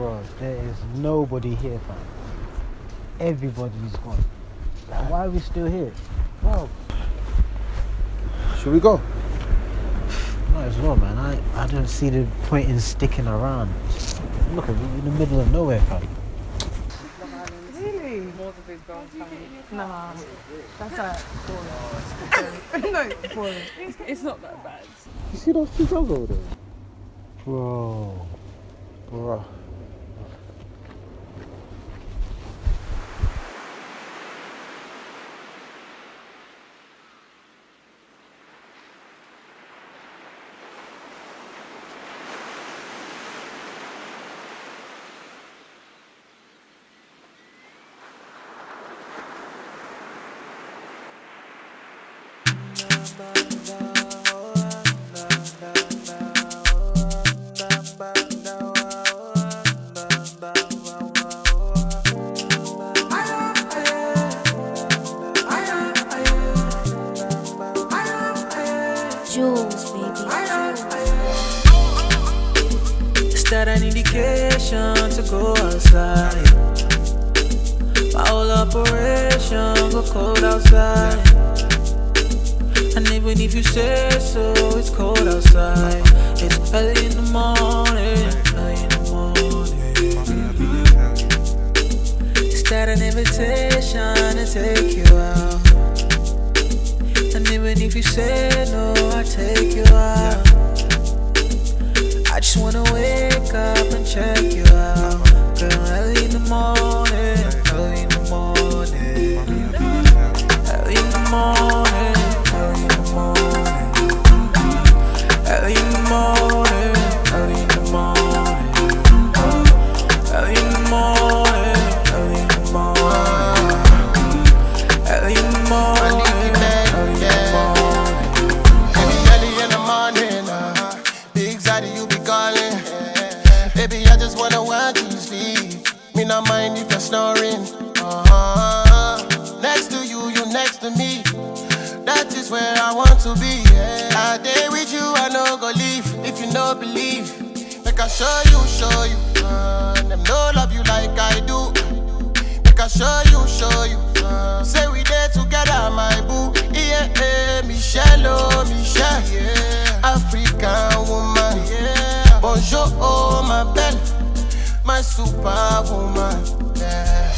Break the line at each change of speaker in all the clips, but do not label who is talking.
Bro, there is nobody here, fam. Everybody's gone. Like, why are we still here? Bro,
Should we go?
might as well, man. I, I don't see the point in sticking around. Look, we're in the middle of nowhere, fam.
Really?
More than they've gone
Nah, that's a no, boring.
It's not that bad.
You see those two dogs over there?
Bro.
Bro.
Juls, baby.
That an indication to go outside? My whole operation go cold outside. And even if you say so, it's cold outside. It's early in the morning, early in the morning. Is that an invitation to take you out? And even if you say no, I take you out. I just wanna wake up and check
Baby, I just wanna watch you sleep. Me not mind if you're snoring. Uh-huh. Next to you, you next to me. That is where I want to be. Yeah. I day with you, I no go leave. If you no believe, make I show you, show you. Uh, them no love you like I do. Make I show you, show you. Uh, say we there together, my Superwoman. Yeah.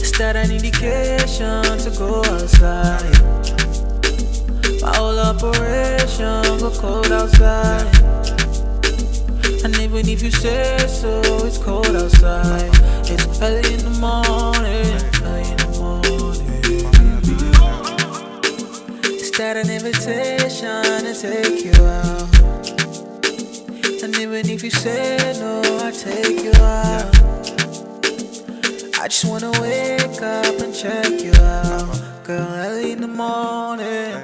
Is that an indication to go outside? My whole operation go cold outside. And even if you say so, it's cold outside. It's early in the morning, early in the morning. Is that an invitation to take even if you say no, I take you out. I just wanna wake up and check you out. Girl, early in the morning,